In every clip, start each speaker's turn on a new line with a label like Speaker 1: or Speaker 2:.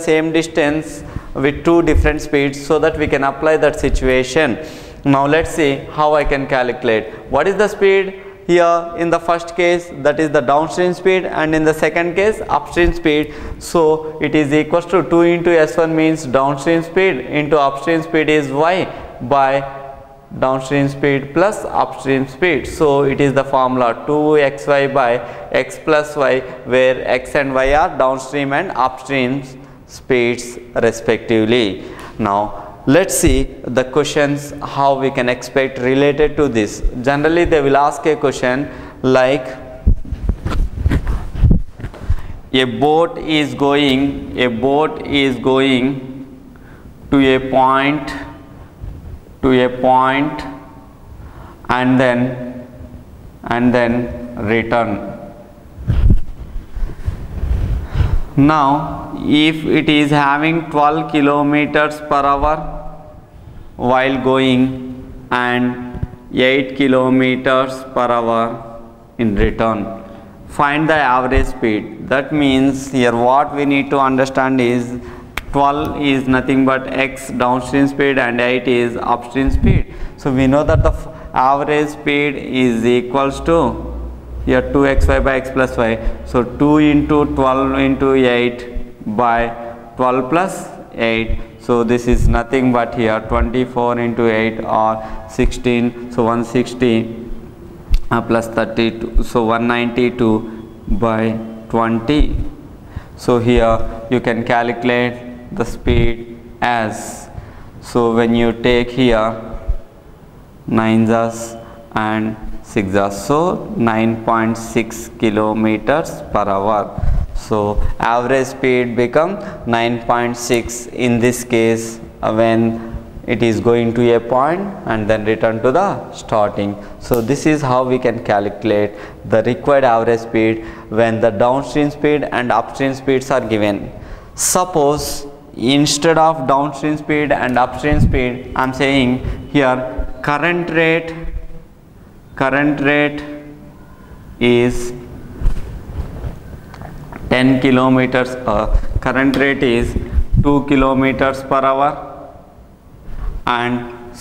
Speaker 1: same distance with two different speeds so that we can apply that situation. Now let's see how I can calculate. What is the speed? Here in the first case that is the downstream speed and in the second case upstream speed. So it is equals to 2 into S1 means downstream speed into upstream speed is Y by downstream speed plus upstream speed. So it is the formula 2xy by x plus y where x and y are downstream and upstream speeds respectively. Now let's see the questions how we can expect related to this. Generally they will ask a question like a boat is going a boat is going to a point to a point and then and then return now if it is having 12 kilometers per hour while going and 8 kilometers per hour in return find the average speed that means here what we need to understand is 12 is nothing but x downstream speed and 8 is upstream speed. So we know that the average speed is equals to here 2xy by x plus y. So 2 into 12 into 8 by 12 plus 8. So this is nothing but here 24 into 8 or 16. So 160 uh, plus 32. So 192 by 20. So here you can calculate the speed as so when you take here 9s and 6s so 9.6 kilometers per hour so average speed become 9.6 in this case uh, when it is going to a point and then return to the starting. So this is how we can calculate the required average speed when the downstream speed and upstream speeds are given. Suppose instead of downstream speed and upstream speed I am saying here current rate current rate is 10 kilometers uh, current rate is 2 kilometers per hour and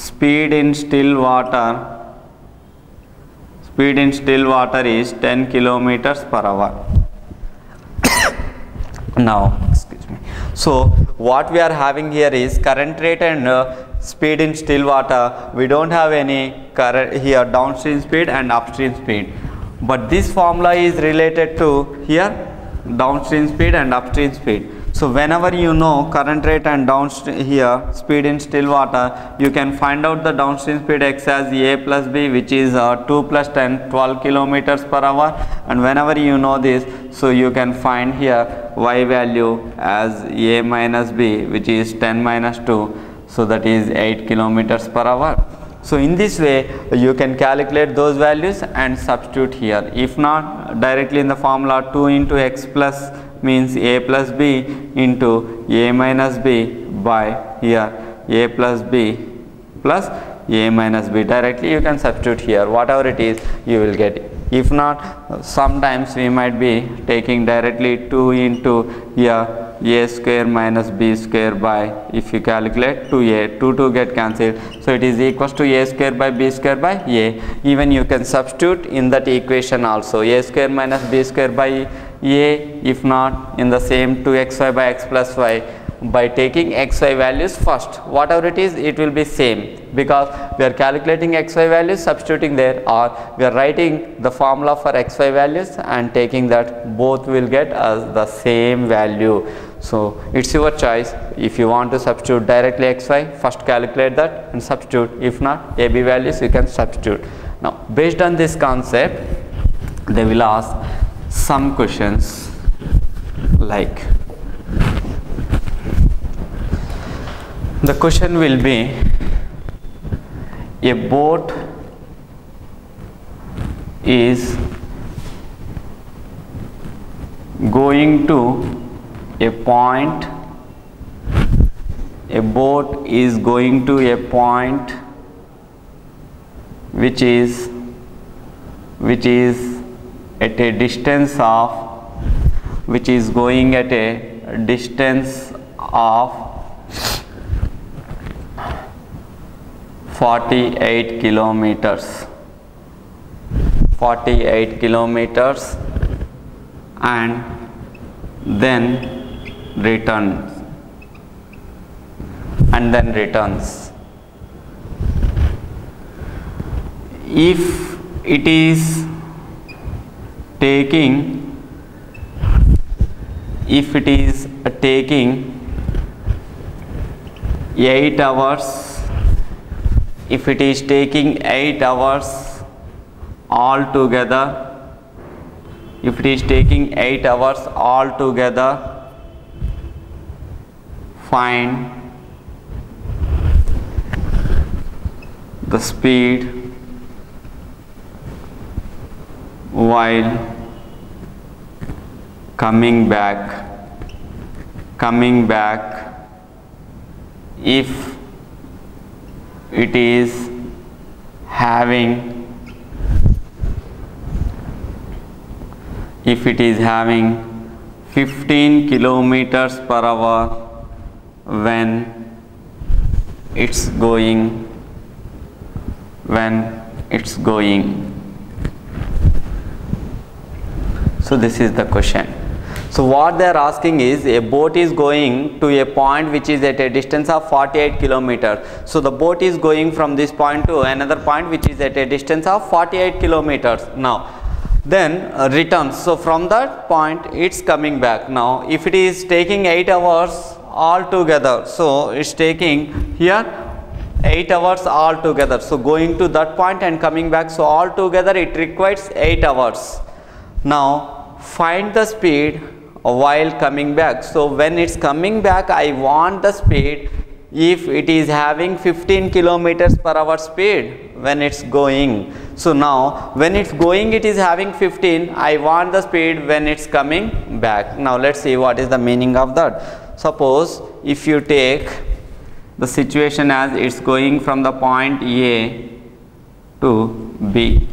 Speaker 1: speed in still water speed in still water is 10 kilometers per hour now excuse me so what we are having here is current rate and uh, speed in still water. We don't have any current here downstream speed and upstream speed. But this formula is related to here downstream speed and upstream speed. So whenever you know current rate and downstream here speed in still water, you can find out the downstream speed x as a plus b which is uh, 2 plus 10 12 kilometers per hour and whenever you know this so you can find here y value as a minus b which is 10 minus 2 so that is 8 kilometers per hour. So in this way you can calculate those values and substitute here. If not directly in the formula 2 into x plus means a plus b into a minus b by here a plus b plus a minus b. Directly you can substitute here. Whatever it is you will get if not sometimes we might be taking directly 2 into here a square minus b square by if you calculate 2a 2 2 get cancelled. So it is equals to a square by b square by a. Even you can substitute in that equation also. A square minus b square by a if not in the same 2xy by x plus y by taking xy values first. Whatever it is it will be same. Because we are calculating xy values substituting there or we are writing the formula for xy values and taking that both will get as the same value so it's your choice. If you want to substitute directly xy first calculate that and substitute. If not ab values you can substitute. Now based on this concept they will ask some questions like the question will be a boat is going to a point a boat is going to a point which is which is at a distance of which is going at a distance of 48 kilometers. 48 kilometers and then returns and then returns. If it is taking if it is taking 8 hours if it is taking 8 hours all together if it is taking 8 hours all together find the speed while coming back coming back if it is having if it is having 15 kilometers per hour when it's going when it's going so this is the question so what they are asking is a boat is going to a point which is at a distance of 48 kilometers. So the boat is going from this point to another point which is at a distance of 48 kilometers. Now then uh, returns. So from that point it's coming back. Now if it is taking 8 hours altogether. So it's taking here 8 hours all together. So going to that point and coming back. So all together it requires 8 hours. Now find the speed while coming back. So when it's coming back I want the speed if it is having 15 kilometers per hour speed when it's going. So now when it's going it is having 15 I want the speed when it's coming back. Now let's see what is the meaning of that. Suppose if you take the situation as it's going from the point A to B.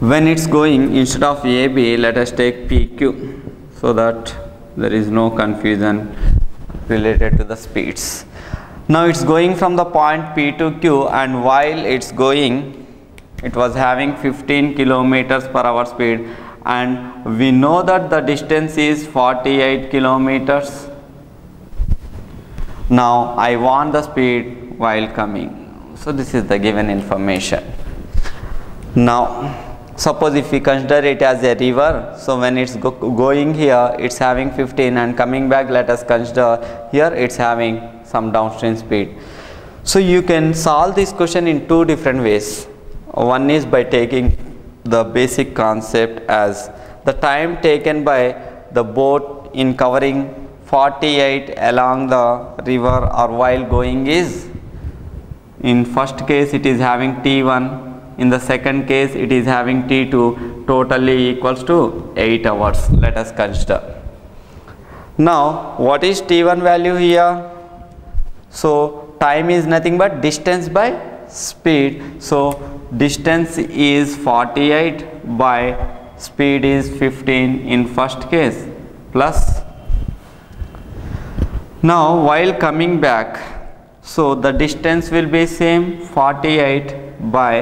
Speaker 1: When it's going instead of AB let us take PQ so that there is no confusion related to the speeds. Now it's going from the point P to Q and while it's going it was having 15 kilometers per hour speed and we know that the distance is 48 kilometers. Now I want the speed while coming. So this is the given information. Now suppose if we consider it as a river so when it's go going here it's having 15 and coming back let us consider here it's having some downstream speed. So you can solve this question in two different ways. One is by taking the basic concept as the time taken by the boat in covering 48 along the river or while going is in first case it is having t1 in the second case it is having T2 totally equals to 8 hours let us consider. Now what is T1 value here? So time is nothing but distance by speed. So distance is 48 by speed is 15 in first case plus. Now while coming back so the distance will be same 48 by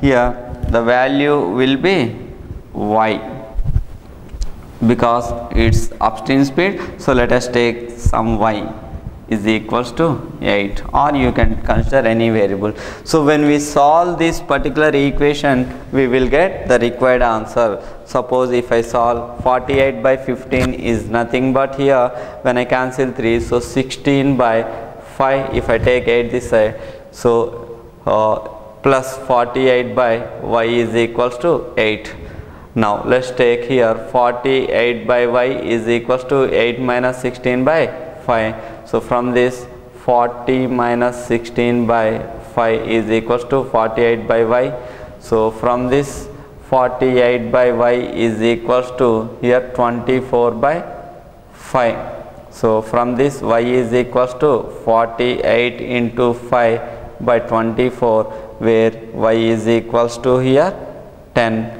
Speaker 1: here the value will be y because it's upstream speed. So let us take some y is equals to 8 or you can consider any variable. So when we solve this particular equation we will get the required answer. Suppose if I solve 48 by 15 is nothing but here when I cancel 3 so 16 by 5 if I take 8 this side so uh, plus 48 by y is equals to 8. Now let's take here 48 by y is equals to 8 minus 16 by 5. So from this 40 minus 16 by 5 is equals to 48 by y. So from this 48 by y is equals to here 24 by 5. So from this y is equals to 48 into 5 by 24 where y is equals to here 10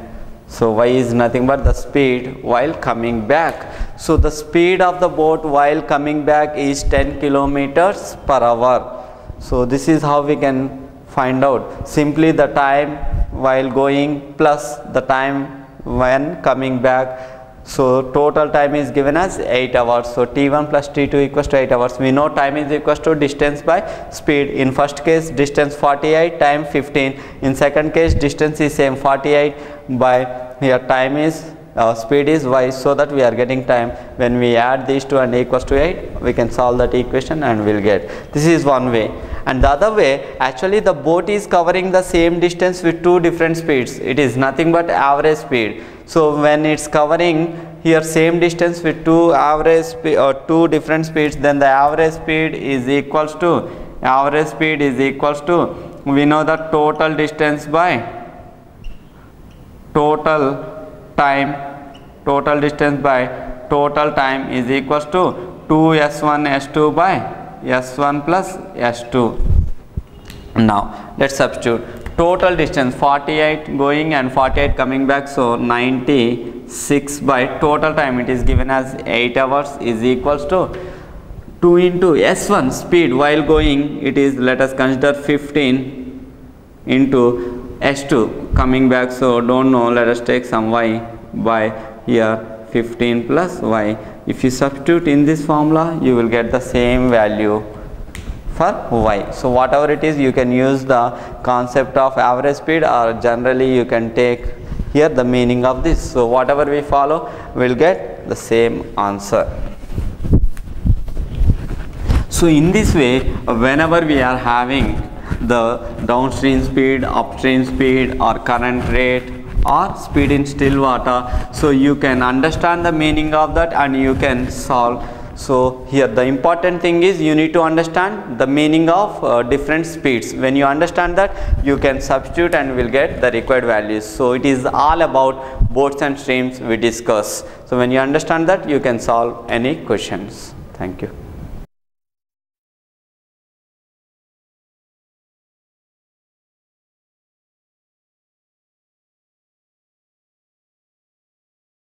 Speaker 1: So y is nothing but the speed while coming back. So the speed of the boat while coming back is 10 kilometers per hour. So this is how we can find out simply the time while going plus the time when coming back so total time is given as 8 hours. So T1 plus T2 equals to 8 hours. We know time is equals to distance by speed. In first case distance 48 time 15. In second case distance is same 48 by here time is uh, speed is y so that we are getting time. When we add these two and equals to 8 we can solve that equation and we'll get. This is one way. And the other way actually the boat is covering the same distance with two different speeds. It is nothing but average speed. So when it's covering here same distance with two average or two different speeds then the average speed is equals to average speed is equals to we know the total distance by total time total distance by total time is equals to 2 s1 s2 by s1 plus s2 now let's substitute. Total distance 48 going and 48 coming back. So 96 by total time it is given as 8 hours is equals to 2 into s1 speed. While going it is let us consider 15 into s2 coming back so don't know let us take some y by here 15 plus y if you substitute in this formula you will get the same value for y. So whatever it is you can use the concept of average speed or generally you can take here the meaning of this. So whatever we follow will get the same answer. So in this way whenever we are having the downstream speed, upstream speed or current rate or speed in still water so you can understand the meaning of that and you can solve so here the important thing is you need to understand the meaning of uh, different speeds. When you understand that you can substitute and will get the required values. So it is all about boats and streams we discuss. So when you understand that you can solve any questions. Thank you.